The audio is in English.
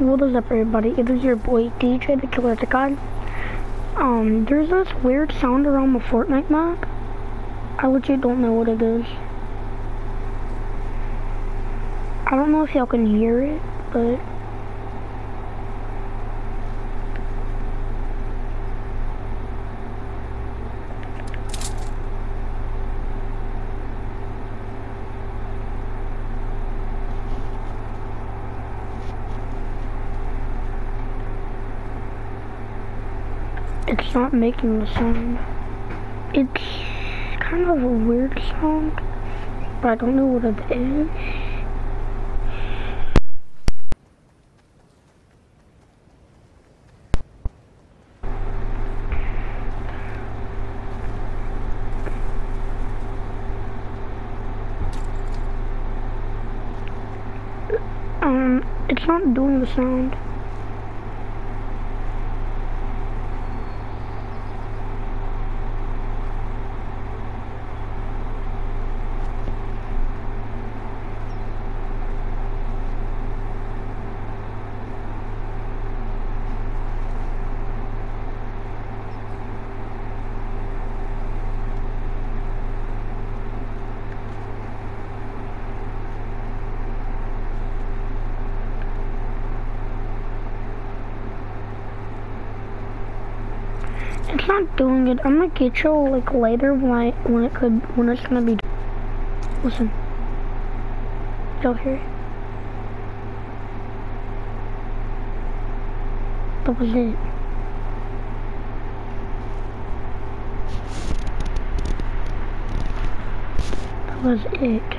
What is up everybody? It is your boy DJ the Killer the God. Um, there's this weird sound around the Fortnite map. I legit don't know what it is. I don't know if y'all can hear it, but It's not making the sound. It's kind of a weird sound, but I don't know what it is. Um, it's not doing the sound. It's not doing it. I'm gonna get you like later when I when it could when it's gonna be. Listen. Y'all hear? That was it. That was it.